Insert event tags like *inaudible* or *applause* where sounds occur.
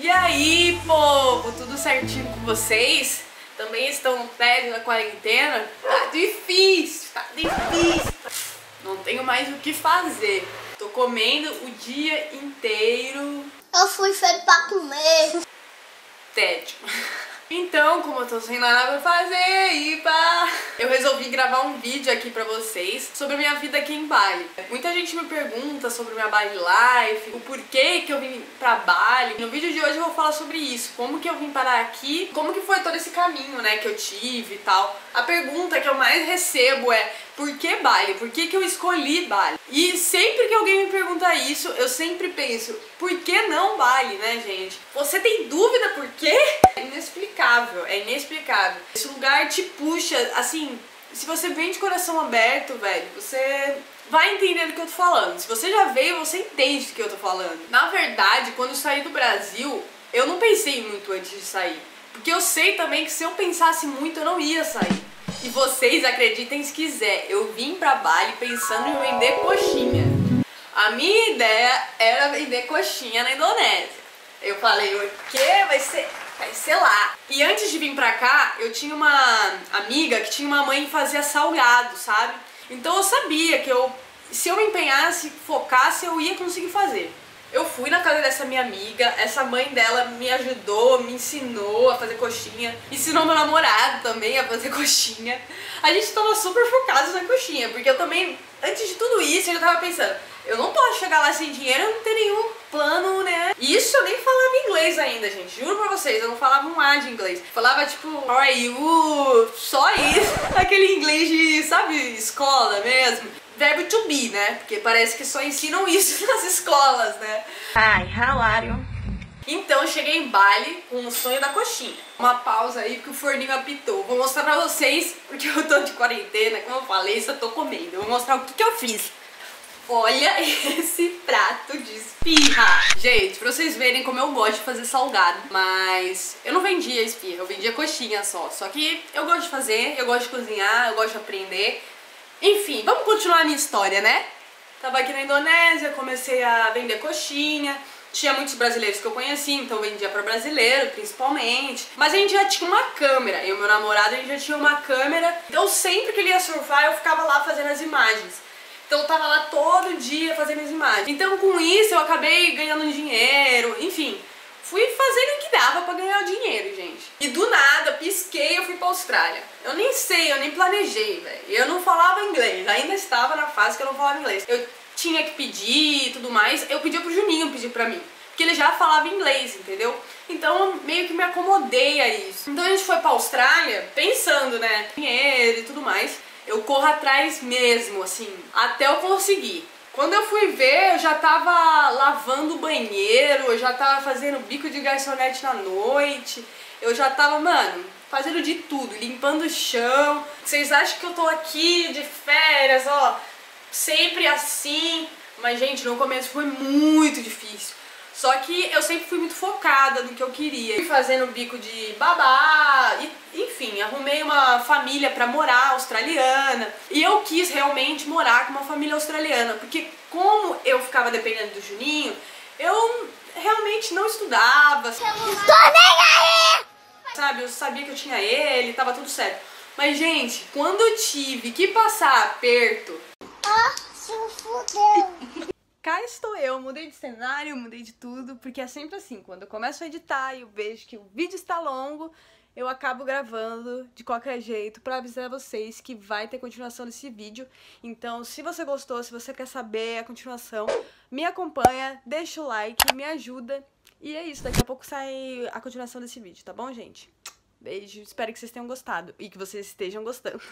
E aí, povo, tudo certinho com vocês? Também estão no pé da quarentena? Tá difícil, tá difícil. Não tenho mais o que fazer. Tô comendo o dia inteiro. Eu fui feito pra comer. Então, como eu tô sem nada pra fazer, e pá, eu resolvi gravar um vídeo aqui pra vocês sobre a minha vida aqui em Bali. Muita gente me pergunta sobre minha Bali Life, o porquê que eu vim pra Bali. No vídeo de hoje eu vou falar sobre isso, como que eu vim parar aqui, como que foi todo esse caminho, né, que eu tive e tal. A pergunta que eu mais recebo é, por que Bali? Por que, que eu escolhi Bali? E sempre que alguém me pergunta isso, eu sempre penso, por que não Bali, né, gente? Você tem dúvida por quê? É inexplicável, é inexplicável. Esse lugar te puxa, assim, se você vem de coração aberto, velho, você vai entender do que eu tô falando. Se você já veio, você entende do que eu tô falando. Na verdade, quando eu saí do Brasil, eu não pensei muito antes de sair. Porque eu sei também que se eu pensasse muito, eu não ia sair. E vocês acreditem se quiser, eu vim pra Bali pensando em vender coxinha. A minha ideia era vender coxinha na Indonésia. Eu falei, o quê? Vai ser, vai ser lá. E antes de vir pra cá, eu tinha uma amiga que tinha uma mãe que fazia salgado, sabe? Então eu sabia que eu, se eu me empenhasse, focasse, eu ia conseguir fazer. Eu fui na casa dessa minha amiga, essa mãe dela me ajudou, me ensinou a fazer coxinha, ensinou meu namorado também a fazer *laughs* coxinha. A gente tava super focados na coxinha, porque eu também, antes de tudo isso, eu já tava pensando, eu não posso chegar lá sem dinheiro, eu não tenho nenhum plano, né? Isso eu nem falava inglês ainda, gente, juro pra vocês, eu não falava um A de inglês. Falava tipo, how are you? Só isso, *laughs* aquele inglês de, sabe, escola mesmo verbo to be, né? Porque parece que só ensinam isso *laughs* nas escolas, né? Hi, how are you? Então eu cheguei em Bali com o sonho da coxinha. Uma pausa aí porque o forninho apitou. Vou mostrar pra vocês, porque eu tô de quarentena, como eu falei, só tô comendo. Vou mostrar o que, que eu fiz. Olha *laughs* esse prato de esfirra. Gente, pra vocês verem como eu gosto de fazer salgado. Mas eu não vendia esfirra, eu vendia coxinha só. Só que eu gosto de fazer, eu gosto de cozinhar, eu gosto de aprender. Enfim, vamos continuar a minha história, né? Tava aqui na Indonésia, comecei a vender coxinha. Tinha muitos brasileiros que eu conhecia, então vendia para brasileiro, principalmente. Mas a gente já tinha uma câmera, e meu namorado, a gente já tinha uma câmera. Então sempre que ele ia surfar, eu ficava lá fazendo as imagens. Então eu tava lá todo dia fazendo as imagens. Então com isso eu acabei ganhando dinheiro, dava para ganhar dinheiro, gente. E do nada, pisquei, eu fui pra Austrália. Eu nem sei, eu nem planejei, velho. Eu não falava inglês, ainda estava na fase que eu não falava inglês. Eu tinha que pedir e tudo mais. Eu pedi pro Juninho pedir pra mim. Porque ele já falava inglês, entendeu? Então eu meio que me acomodei a isso. Então a gente foi pra Austrália pensando, né? Dinheiro e tudo mais. Eu corro atrás mesmo, assim, até eu conseguir. Quando eu fui ver, eu já tava lavando o banheiro, eu já tava fazendo bico de garçonete na noite, eu já tava, mano, fazendo de tudo, limpando o chão. Vocês acham que eu tô aqui de férias, ó, sempre assim? Mas, gente, no começo foi muito difícil. Só que eu sempre fui muito focada no que eu queria. Fui fazendo bico de babá, e, enfim, arrumei uma família pra morar australiana. E eu quis realmente morar com uma família australiana, porque como eu ficava dependendo do Juninho, eu realmente não estudava. Tô nem aí! Sabe, eu sabia que eu tinha ele, tava tudo certo. Mas, gente, quando eu tive que passar aperto... Ah, se fudeu! cá estou eu, mudei de cenário, mudei de tudo, porque é sempre assim, quando eu começo a editar e eu vejo que o vídeo está longo, eu acabo gravando de qualquer jeito para avisar vocês que vai ter continuação desse vídeo. Então, se você gostou, se você quer saber a continuação, me acompanha, deixa o like, me ajuda. E é isso, daqui a pouco sai a continuação desse vídeo, tá bom, gente? Beijo, espero que vocês tenham gostado e que vocês estejam gostando.